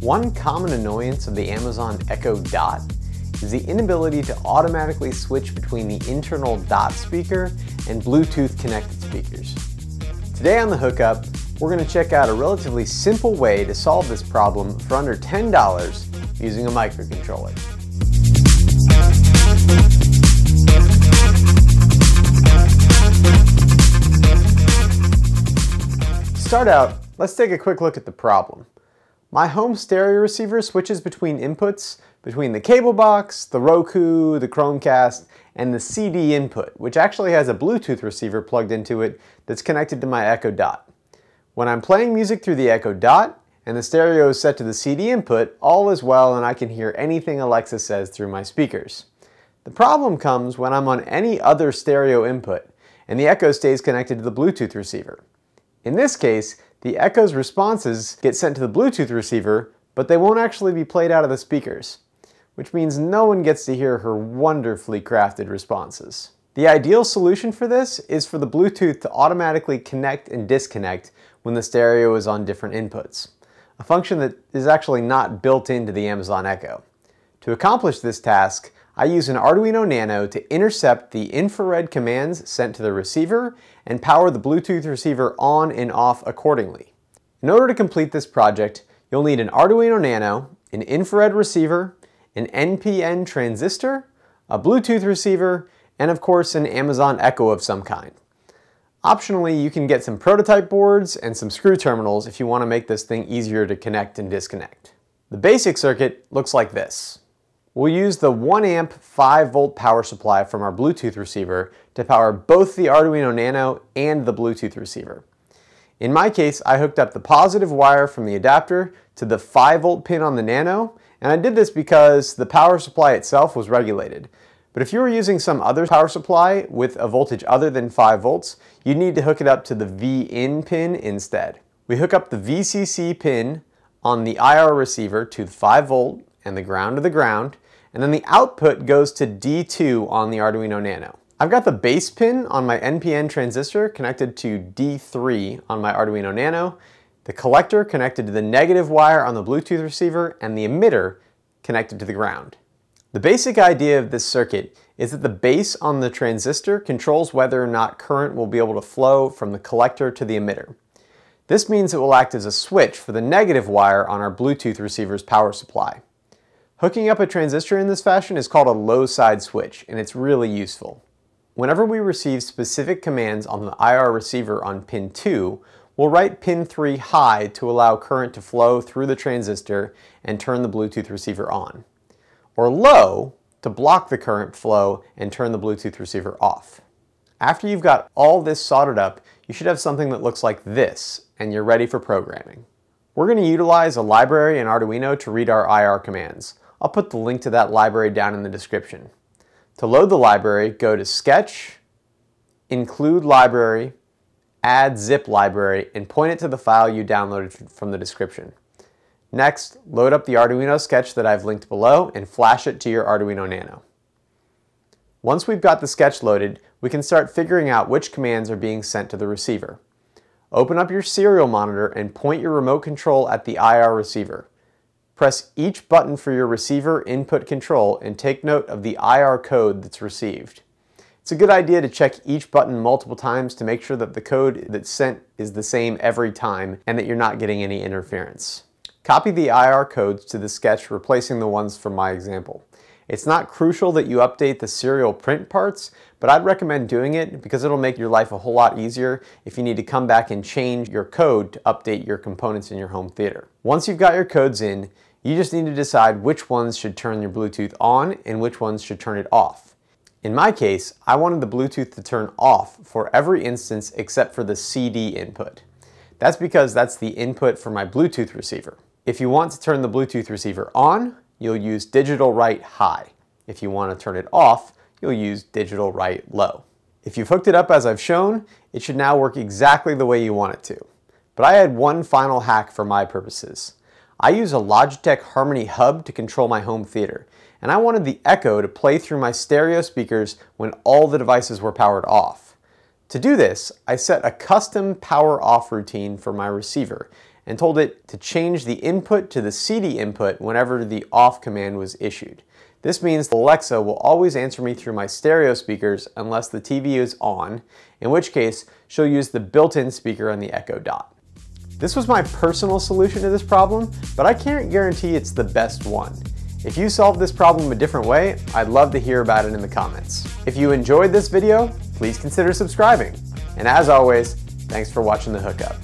One common annoyance of the Amazon Echo Dot is the inability to automatically switch between the internal Dot speaker and Bluetooth connected speakers. Today on the hookup, we're going to check out a relatively simple way to solve this problem for under $10 using a microcontroller. To start out, let's take a quick look at the problem. My home stereo receiver switches between inputs between the cable box, the Roku, the Chromecast, and the CD input, which actually has a Bluetooth receiver plugged into it that's connected to my Echo Dot. When I'm playing music through the Echo Dot and the stereo is set to the CD input, all is well and I can hear anything Alexa says through my speakers. The problem comes when I'm on any other stereo input and the Echo stays connected to the Bluetooth receiver. In this case, the Echo's responses get sent to the Bluetooth receiver, but they won't actually be played out of the speakers, which means no one gets to hear her wonderfully crafted responses. The ideal solution for this is for the Bluetooth to automatically connect and disconnect when the stereo is on different inputs, a function that is actually not built into the Amazon Echo. To accomplish this task, I use an Arduino Nano to intercept the infrared commands sent to the receiver and power the Bluetooth receiver on and off accordingly. In order to complete this project, you'll need an Arduino Nano, an infrared receiver, an NPN transistor, a Bluetooth receiver, and of course an Amazon Echo of some kind. Optionally, you can get some prototype boards and some screw terminals if you want to make this thing easier to connect and disconnect. The basic circuit looks like this. We'll use the 1 amp 5 volt power supply from our Bluetooth receiver to power both the Arduino Nano and the Bluetooth receiver. In my case, I hooked up the positive wire from the adapter to the 5 volt pin on the Nano, and I did this because the power supply itself was regulated. But if you were using some other power supply with a voltage other than 5 volts, you'd need to hook it up to the V-in pin instead. We hook up the VCC pin on the IR receiver to the 5 volt and the ground to the ground, and then the output goes to D2 on the Arduino Nano. I've got the base pin on my NPN transistor connected to D3 on my Arduino Nano, the collector connected to the negative wire on the Bluetooth receiver, and the emitter connected to the ground. The basic idea of this circuit is that the base on the transistor controls whether or not current will be able to flow from the collector to the emitter. This means it will act as a switch for the negative wire on our Bluetooth receiver's power supply. Hooking up a transistor in this fashion is called a low side switch, and it's really useful. Whenever we receive specific commands on the IR receiver on pin 2, we'll write pin 3 high to allow current to flow through the transistor and turn the Bluetooth receiver on, or low to block the current flow and turn the Bluetooth receiver off. After you've got all this soldered up, you should have something that looks like this, and you're ready for programming. We're going to utilize a library in Arduino to read our IR commands. I'll put the link to that library down in the description. To load the library, go to Sketch, Include Library, Add Zip Library, and point it to the file you downloaded from the description. Next, load up the Arduino sketch that I've linked below and flash it to your Arduino Nano. Once we've got the sketch loaded, we can start figuring out which commands are being sent to the receiver. Open up your serial monitor and point your remote control at the IR receiver. Press each button for your receiver input control and take note of the IR code that's received. It's a good idea to check each button multiple times to make sure that the code that's sent is the same every time and that you're not getting any interference. Copy the IR codes to the sketch replacing the ones from my example. It's not crucial that you update the serial print parts, but I'd recommend doing it because it'll make your life a whole lot easier if you need to come back and change your code to update your components in your home theater. Once you've got your codes in, you just need to decide which ones should turn your Bluetooth on and which ones should turn it off. In my case, I wanted the Bluetooth to turn off for every instance except for the CD input. That's because that's the input for my Bluetooth receiver. If you want to turn the Bluetooth receiver on, you'll use digital write high. If you want to turn it off, you'll use digital write low. If you've hooked it up as I've shown, it should now work exactly the way you want it to. But I had one final hack for my purposes. I use a Logitech Harmony Hub to control my home theater, and I wanted the Echo to play through my stereo speakers when all the devices were powered off. To do this, I set a custom power off routine for my receiver, and told it to change the input to the CD input whenever the off command was issued. This means Alexa will always answer me through my stereo speakers unless the TV is on, in which case she'll use the built-in speaker on the Echo Dot. This was my personal solution to this problem, but I can't guarantee it's the best one. If you solved this problem a different way, I'd love to hear about it in the comments. If you enjoyed this video, please consider subscribing. And as always, thanks for watching The Hookup.